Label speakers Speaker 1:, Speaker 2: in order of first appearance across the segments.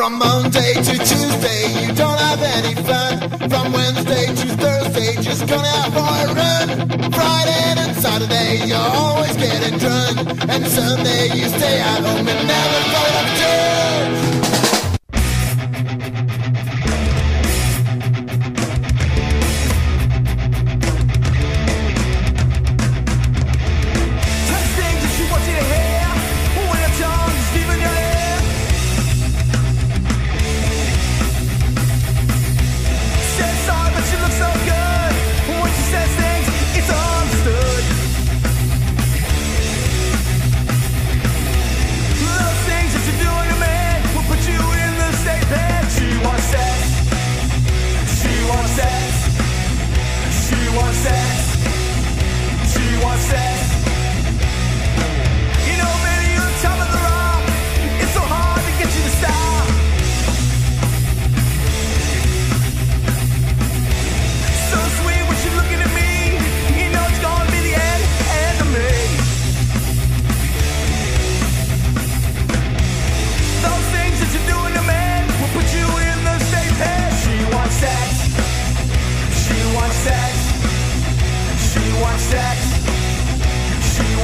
Speaker 1: From Monday to Tuesday, you don't have any fun. From Wednesday to Thursday, just gonna have a run. Friday and Saturday, you're always getting drunk. And Sunday, you stay at home and never go to church.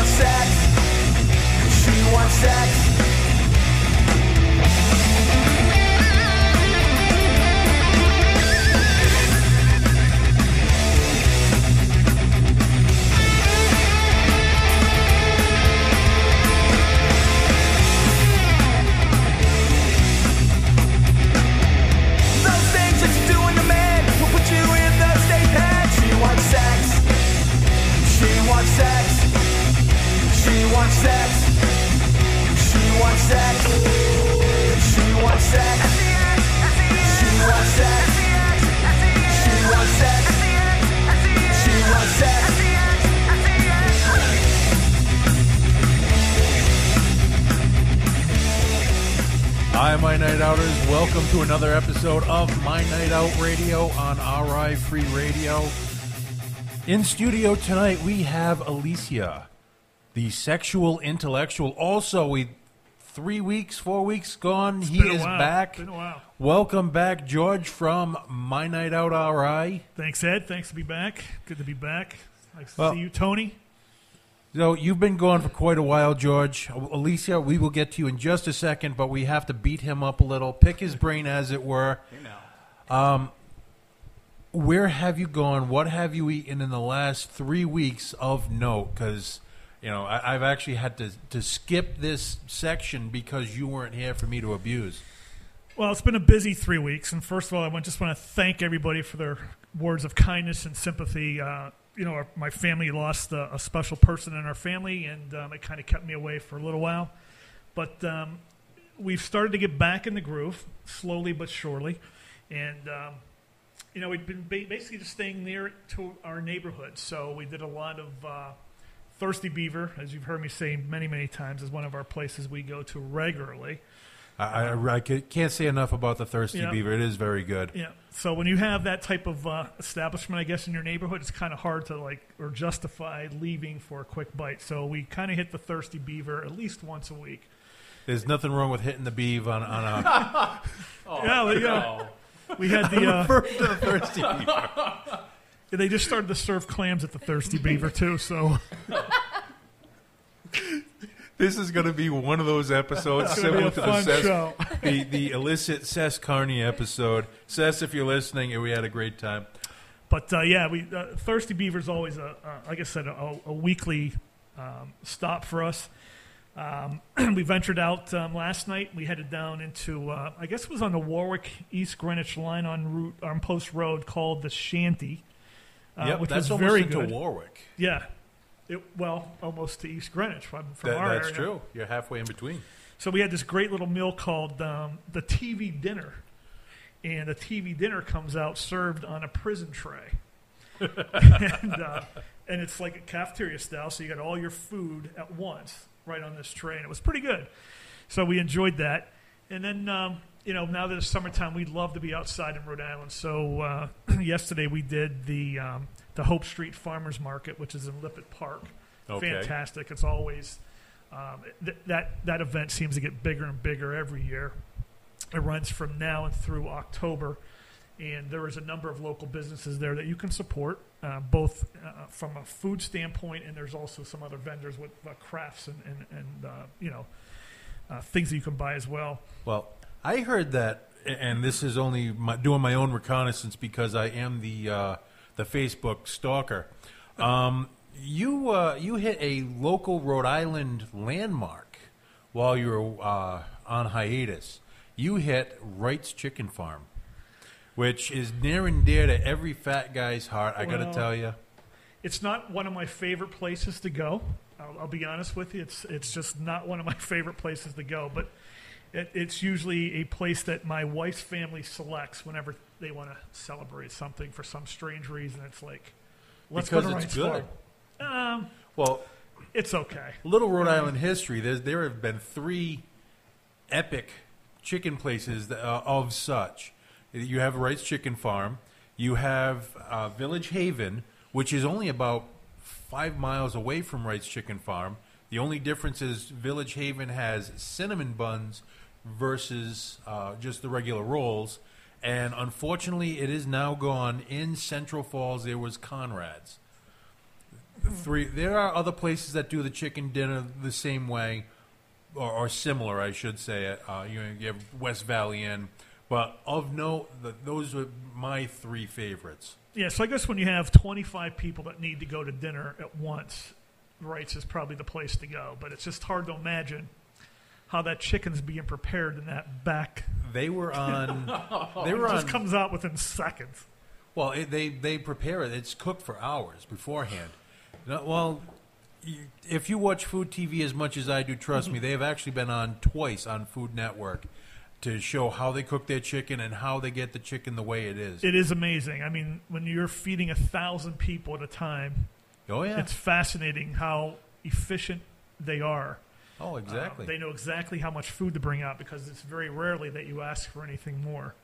Speaker 2: wants sex. She wants sex. To
Speaker 3: another episode of My Night Out Radio on RI Free Radio. In studio tonight, we have Alicia, the sexual intellectual. Also, we three weeks, four weeks gone. he
Speaker 4: been a
Speaker 3: is
Speaker 4: while.
Speaker 3: back.
Speaker 4: Been a while.
Speaker 3: Welcome back, George from My Night Out RI.
Speaker 4: Thanks, Ed. Thanks to be back. Good to be back. Nice to
Speaker 3: Well-
Speaker 4: see you, Tony.
Speaker 3: So you've been gone for quite a while, George. Alicia, we will get to you in just a second, but we have to beat him up a little, pick his brain, as it were. Um, where have you gone? What have you eaten in the last three weeks of note? Because you know I, I've actually had to to skip this section because you weren't here for me to abuse.
Speaker 4: Well, it's been a busy three weeks, and first of all, I want- just want to thank everybody for their words of kindness and sympathy. Uh, you know, our, my family lost a, a special person in our family, and um, it kind of kept me away for a little while. But um, we've started to get back in the groove, slowly but surely, and um, you know, we've been ba- basically just staying near to our neighborhood. So we did a lot of uh, Thirsty Beaver, as you've heard me say many, many times, is one of our places we go to regularly.
Speaker 3: I, I, I can't say enough about the Thirsty
Speaker 4: Yeah.
Speaker 3: Beaver. It is very good.
Speaker 4: Yeah. So when you have that type of uh, establishment, I guess in your neighborhood, it's kind of hard to like or justify leaving for a quick bite. So we kind of hit the Thirsty Beaver at least once a week.
Speaker 3: There's nothing wrong with hitting the beeve on, on a
Speaker 4: yeah, well, yeah. We had the uh,
Speaker 3: first to the Thirsty Beaver.
Speaker 4: they just started to serve clams at the Thirsty Beaver too. So
Speaker 3: This is going to be one of those episodes
Speaker 4: It's gonna be
Speaker 3: similar to the,
Speaker 4: show.
Speaker 3: the the illicit Sess Carney episode. Sess, if you're listening, we had a great time.
Speaker 4: But uh, yeah, we uh, Thirsty Beaver's always a, uh, like I said, a, a weekly um, stop for us. Um, we ventured out um, last night. We headed down into, uh, I guess it was on the Warwick East Greenwich line on route on Post Road called the Shanty, uh,
Speaker 3: yep,
Speaker 4: which
Speaker 3: that's
Speaker 4: was
Speaker 3: almost
Speaker 4: very
Speaker 3: into
Speaker 4: good.
Speaker 3: Warwick.
Speaker 4: Yeah, it, well, almost to East Greenwich from, from
Speaker 3: That-
Speaker 4: our
Speaker 3: that's
Speaker 4: area.
Speaker 3: true. You're halfway in between.
Speaker 4: So we had this great little meal called um, the TV dinner, and the TV dinner comes out served on a prison tray, and uh, and it's like a cafeteria style. So you got all your food at once right on this tray, and it was pretty good. So we enjoyed that, and then. Um, you know, now that it's summertime, we'd love to be outside in Rhode Island. So uh, yesterday we did the um, the Hope Street Farmers Market, which is in Lippitt Park.
Speaker 3: Okay.
Speaker 4: Fantastic! It's always um, th- that that event seems to get bigger and bigger every year. It runs from now and through October, and there is a number of local businesses there that you can support, uh, both uh, from a food standpoint, and there's also some other vendors with uh, crafts and and, and uh, you know uh, things that you can buy as well.
Speaker 3: Well, I heard that, and this is only my, doing my own reconnaissance because I am the uh, the Facebook stalker. Um, you uh, you hit a local Rhode Island landmark while you were uh, on hiatus. You hit Wright's Chicken Farm, which is near and dear to every fat guy's heart. I got to
Speaker 4: Well-
Speaker 3: tell you.
Speaker 4: It's not one of my favorite places to go. I'll, I'll be honest with you. It's it's just not one of my favorite places to go. But it, it's usually a place that my wife's family selects whenever they want to celebrate something for some strange reason. It's like let's
Speaker 3: Because
Speaker 4: go to
Speaker 3: it's
Speaker 4: Wright's
Speaker 3: good.
Speaker 4: Farm. Um,
Speaker 3: Well,
Speaker 4: it's okay.
Speaker 3: Little Rhode Island history. There's, there have been three epic chicken places that, uh, of such. You have Wright's Chicken Farm. You have uh, Village Haven, which is only about five miles away from Wright's Chicken Farm. The only difference is Village Haven has cinnamon buns versus uh, just the regular rolls. And unfortunately, it is now gone. In Central Falls, there was Conrad's three. There are other places that do the chicken dinner the same way, or, or similar, I should say. It. Uh, you, you have West Valley Inn, but of note, the, those are my three favorites.
Speaker 4: Yeah, so I guess when you have 25 people that need to go to dinner at once, Wright's is probably the place to go. But it's just hard to imagine how that chicken's being prepared in that back.
Speaker 3: They were on. they were
Speaker 4: It
Speaker 3: on.
Speaker 4: just comes out within seconds.
Speaker 3: Well, it, they they prepare it. It's cooked for hours beforehand. No, well, you, if you watch food TV as much as I do, trust me, mm-hmm. they have actually been on twice on Food Network to show how they cook their chicken and how they get the chicken the way it is.
Speaker 4: It is amazing. I mean, when you're feeding a thousand people at a time,
Speaker 3: oh yeah.
Speaker 4: it's fascinating how efficient they are.
Speaker 3: Oh
Speaker 4: Uh,
Speaker 3: exactly.
Speaker 4: they know exactly how much food to bring out because it's very rarely that you ask for anything more.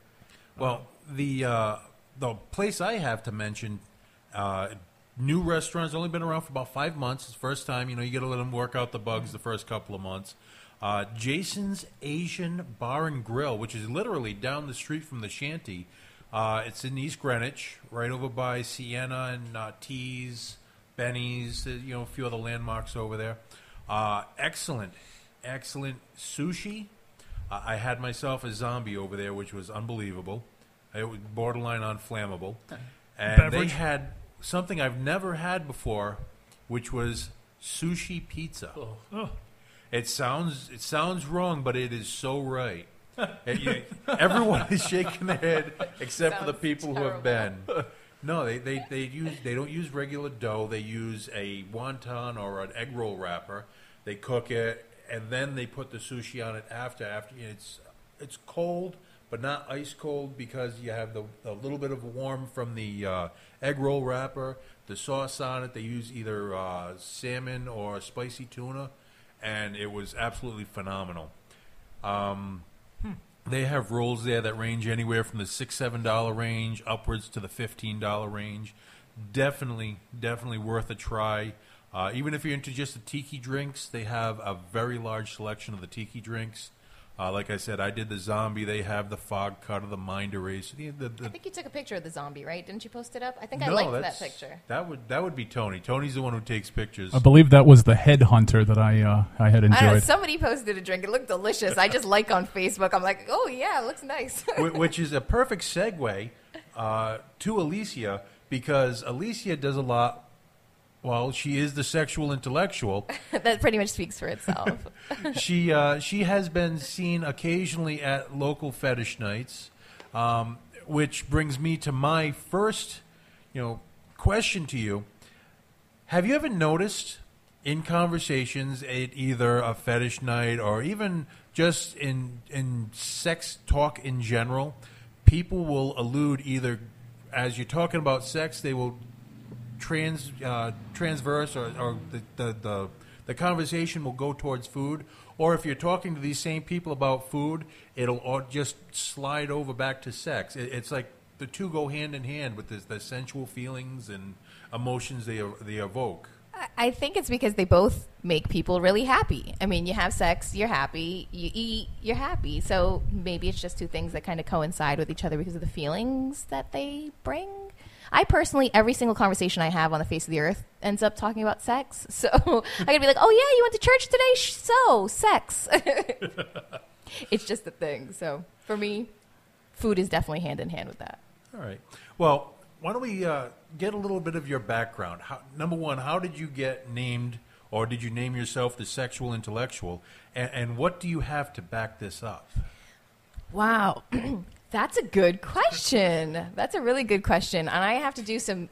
Speaker 3: Well, the uh, the place I have to mention, uh, new restaurant's only been around for about five months. It's the first time. You know, you got to let them work out the bugs the first couple of months. Uh, Jason's Asian Bar and Grill, which is literally down the street from the shanty. Uh, it's in East Greenwich, right over by Siena and uh, Tees, Benny's. uh, You know, a few other landmarks over there. Uh, excellent, excellent sushi. Uh, I had myself a zombie over there, which was unbelievable. It was borderline unflammable. And they had something I've never had before, which was sushi pizza.
Speaker 4: Oh,
Speaker 3: It sounds it sounds wrong, but it is so right. And you- everyone is shaking their head except for the
Speaker 5: Sounds
Speaker 3: people who have been. No, they, they, they use they don't use regular dough. They use a wonton or an egg roll wrapper. They cook it and then they put the sushi on it after. After it's it's cold, but not ice cold because you have the a little bit of warm from the uh, egg roll wrapper. The sauce on it. They use either uh, salmon or spicy tuna, and it was absolutely phenomenal. Um, they have rolls there that range anywhere from the six seven dollar range upwards to the fifteen dollar range. Definitely, definitely worth a try. Uh, even if you're into just the tiki drinks, they have a very large selection of the tiki drinks. Uh, like I said, I did the zombie. They have the fog cut cutter, the mind eraser. The, the, the,
Speaker 5: I think you took a picture of the zombie, right? Didn't you post it up? I think I
Speaker 3: no,
Speaker 5: liked that
Speaker 3: that's-
Speaker 5: picture.
Speaker 3: That would that would be Tony. Tony's the one who takes pictures.
Speaker 6: I believe that was the headhunter that I uh, I had
Speaker 5: I don't know.
Speaker 6: enjoyed.
Speaker 5: Somebody posted a drink. It looked delicious. I just like on Facebook. I'm like, oh yeah, it looks nice.
Speaker 3: Wh- which is a perfect segue uh, to Alicia because Alicia does a lot. Well, she is the sexual intellectual.
Speaker 5: that pretty much speaks for itself.
Speaker 3: she uh, she has been seen occasionally at local fetish nights, um, which brings me to my first, you know, question to you. Have you ever noticed in conversations at either a fetish night or even just in in sex talk in general, people will allude either as you're talking about sex, they will trans uh, transverse or, or the, the, the the conversation will go towards food or if you're talking to these same people about food it'll just slide over back to sex it, it's like the two go hand in hand with this, the sensual feelings and emotions they they evoke
Speaker 5: I think it's because they both make people really happy. I mean, you have sex, you're happy. You eat, you're happy. So maybe it's just two things that kind of coincide with each other because of the feelings that they bring. I personally, every single conversation I have on the face of the earth ends up talking about sex. So I gotta be like, oh yeah, you went to church today? So, sex. it's just a thing. So for me, food is definitely hand in hand with that.
Speaker 3: all right well why don't we uh, get a little bit of your background how, number one how did you get named or did you name yourself the sexual intellectual and, and what do you have to back this up
Speaker 5: Wow. That's a good question. That's a really good question. And I have to do some.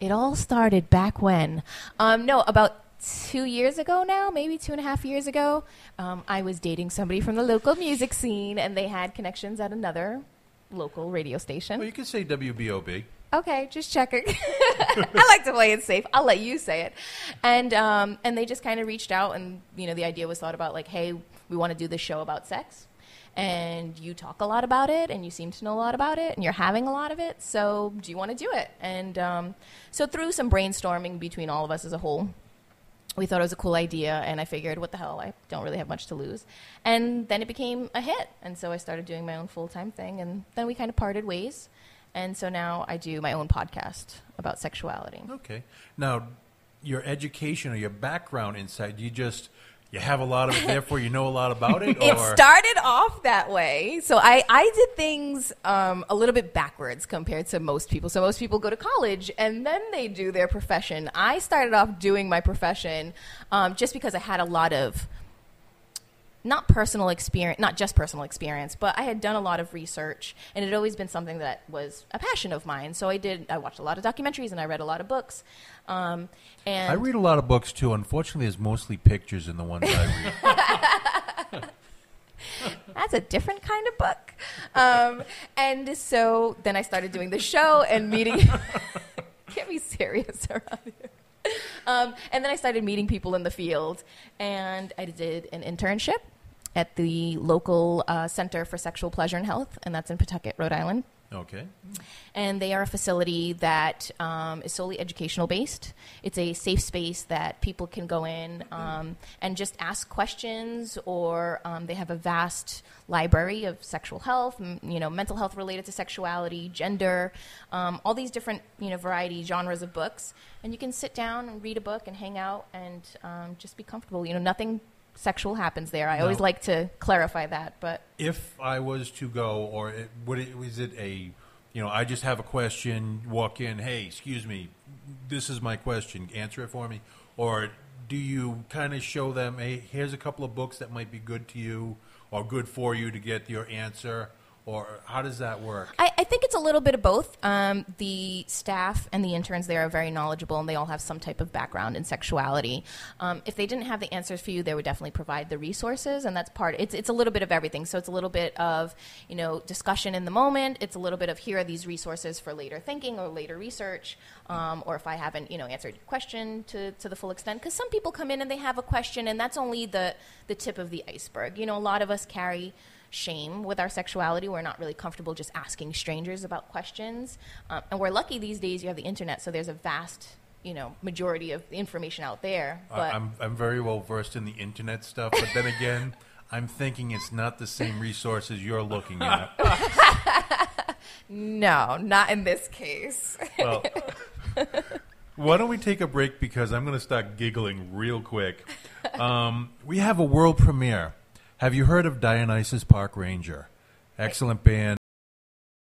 Speaker 5: It all started back when. Um, no, about two years ago now, maybe two and a half years ago. Um, I was dating somebody from the local music scene, and they had connections at another local radio station.
Speaker 3: well you could say wbob
Speaker 5: Okay, just checking. I like to play it safe. I'll let you say it. And um, and they just kind of reached out, and you know, the idea was thought about like, hey, we want to do this show about sex, and you talk a lot about it, and you seem to know a lot about it, and you're having a lot of it. So, do you want to do it? And um, so, through some brainstorming between all of us as a whole, we thought it was a cool idea, and I figured, what the hell, I don't really have much to lose. And then it became a hit, and so I started doing my own full time thing, and then we kind of parted ways. And so now I do my own podcast about sexuality.
Speaker 3: Okay. Now, your education or your background inside, you just you have a lot of it, therefore you know a lot about it.
Speaker 5: It started off that way. So I, I did things um, a little bit backwards compared to most people. So most people go to college and then they do their profession. I started off doing my profession um, just because I had a lot of not personal experience, not just personal experience, but I had done a lot of research, and it had always been something that was a passion of mine. So I did. I watched a lot of documentaries, and I read a lot of books. Um, and
Speaker 3: I read a lot of books too. Unfortunately, there's mostly pictures in the ones I read.
Speaker 5: that's a different kind of book. Um, and so then I started doing the show and meeting. Can't be serious around here. Um, and then I started meeting people in the field, and I did an internship at the local uh, Center for Sexual Pleasure and Health, and that's in Pawtucket, Rhode Island.
Speaker 3: Okay.
Speaker 5: and they are a facility that um, is solely educational based. It's a safe space that people can go in um, and just ask questions, or um, they have a vast library of sexual health, m- you know, mental health related to sexuality, gender, um, all these different you know variety genres of books, and you can sit down and read a book and hang out and um, just be comfortable. You know, nothing sexual happens there. I always like to clarify that, but
Speaker 3: If I was to go, or it, would it was it a, you know, I just have a question, walk in, hey, excuse me, this is my question, answer it for me, or do you kind of show them, hey, here's a couple of books that might be good to you or good for you to get your answer, or how does that work?
Speaker 5: I, I think it's a little bit of both. Um, the staff and the interns there are very knowledgeable, and they all have some type of background in sexuality. Um, if they didn't have the answers for you, they would definitely provide the resources, and that's part. It's it's a little bit of everything. So it's a little bit of you know discussion in the moment. It's a little bit of here are these resources for later thinking or later research, um, or if I haven't you know answered your question to to the full extent. Because some people come in and they have a question, and that's only the the tip of the iceberg. You know, a lot of us carry shame with our sexuality. We're not really comfortable just asking strangers about questions. Um, and we're lucky these days you have the internet, so there's a vast you know majority of information out there. But
Speaker 3: I'm I'm very well versed in the internet stuff, but then again. I'm thinking it's not the same resources you're looking at.
Speaker 5: no, not in this case.
Speaker 3: well, why don't we take a break because I'm going to start giggling real quick. Um, we have a world premiere. Have you heard of Dionysus Park Ranger? Excellent band.